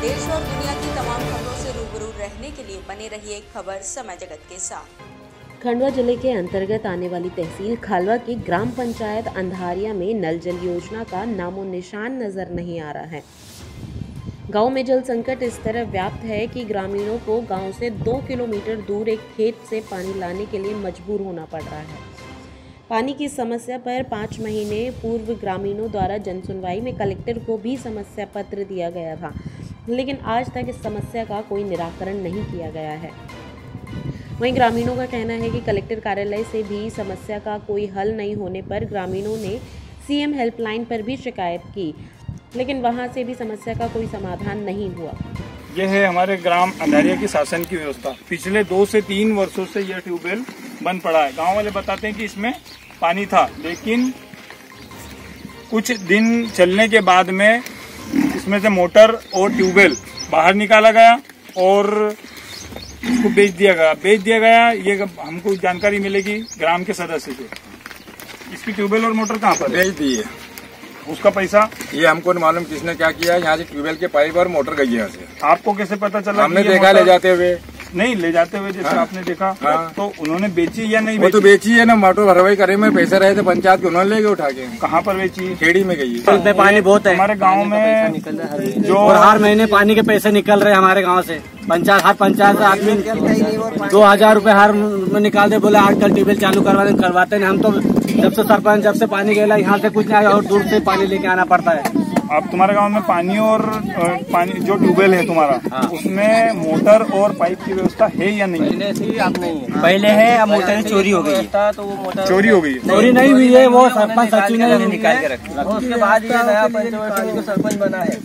देश और दुनिया की तमाम खबरों से रूबरू रहने के लिए बने रहिए खबर समय जगत के साथ। खंडवा ज़िले के अंतर्गत आने वाली तहसील खालवा की ग्राम पंचायत अंधारिया में नल जल योजना का नामो निशान नज़र नहीं आ रहा है। गाँव में जल संकट इस तरह व्याप्त है कि ग्रामीणों को गाँव से दो किलोमीटर दूर एक खेत से पानी लाने के लिए मजबूर होना पड़ रहा है। पानी की समस्या पर पाँच महीने पूर्व ग्रामीणों द्वारा जनसुनवाई में कलेक्टर को भी समस्या पत्र दिया गया था। लेकिन आज तक इस समस्या का कोई निराकरण नहीं किया गया है। वहीं ग्रामीणों का कहना है कि कलेक्टर कार्यालय से भी समस्या का कोई हल नहीं होने पर ग्रामीणों ने सीएम हेल्पलाइन पर भी शिकायत की, लेकिन वहाँ से भी समस्या का कोई समाधान नहीं हुआ। यह है हमारे ग्राम अंधारिया की शासन की व्यवस्था। पिछले दो से तीन वर्षों से यह ट्यूबवेल बंद पड़ा है। गाँव वाले बताते हैं कि इसमें पानी था, लेकिन कुछ दिन चलने के बाद में इसमें से मोटर और ट्यूबवेल बाहर निकाला गया और इसको बेच दिया गया। बेच दिया गया ये हमको जानकारी मिलेगी ग्राम के सदस्य से। इसकी ट्यूबवेल और मोटर कहाँ पर बेच दी है उसका पैसा? ये हमको नहीं मालूम किसने क्या किया यहाँ से ट्यूबवेल के पाइप और मोटर गई है यहाँ से। आपको कैसे पता चला हमने देखा ले जाते हुए। नहीं ले जाते हुए जैसे हाँ। आपने देखा हाँ। तो उन्होंने बेची या नहीं बेची? वो तो बेची? है ना मोटर भरवाई करे में पैसे रहे थे पंचायत के उन्होंने ले गए उठा के। कहाँ पर बेची? खेड़ी में गई है। में पानी बहुत है। हमारे गाँव में जो हर महीने पानी के पैसे निकल रहे हमारे गाँव से। पंचायत हर पंचायत से आदमी दो हज़ार रूपए हर में निकाल दे बोले आजकल ट्यूबवेल चालू करवा दे करवाते नहीं। हम तो जब से सरपंच जब से पानी गया यहाँ से कुछ नहीं आया और दूर से पानी लेके आना पड़ता है। अब तुम्हारे गाँव में पानी और पानी जो ट्यूबवेल है तुम्हारा हाँ। उसमें मोटर और पाइप की व्यवस्था है या नहीं? पहले है पहले है अब मोटर चोरी हो गई। तो वो मोटर चोरी हो गई। है चोरी नहीं हुई है वो सरपंच सचिव ने निकाल के रखी। उसके बाद ये नया सरपंच बना है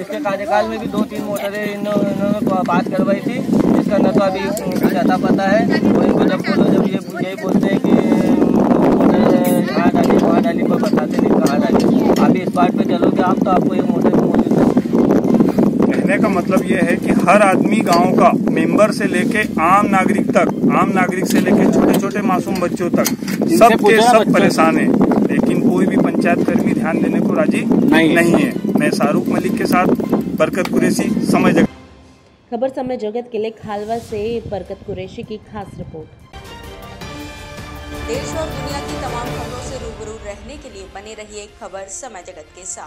इसके कार्यकाल में भी दो तीन मोटरें इन्होंने बात करवाई थी इसका न तो अभी अता पता है और इनको जब बोलो जब ये यही बोलते हैं कि मोटर यहाँ डाली वहाँ डाली पर बताते नहीं कहाँ डाली अभी पे चलोगे आप तो आपको एक मोटर मौजूद कहने का मतलब ये है कि हर आदमी गाँव का मेंबर से लेके आम नागरिक तक आम नागरिक से लेके छोटे छोटे मासूम बच्चों तक सब के सब परेशान है। लेकिन कोई भी पंचायत कर्मी ध्यान देने को राज़ी नहीं। नहीं है। मैं शाहरुख मलिक के साथ बरकत कुरेशी समय जगह खबर समय जगत के लिए खालवा से बरकत कुरैशी की खास रिपोर्ट। देश और दुनिया की तमाम खबरों से रूबरू रहने के लिए बने रहिए खबर समय जगत के साथ।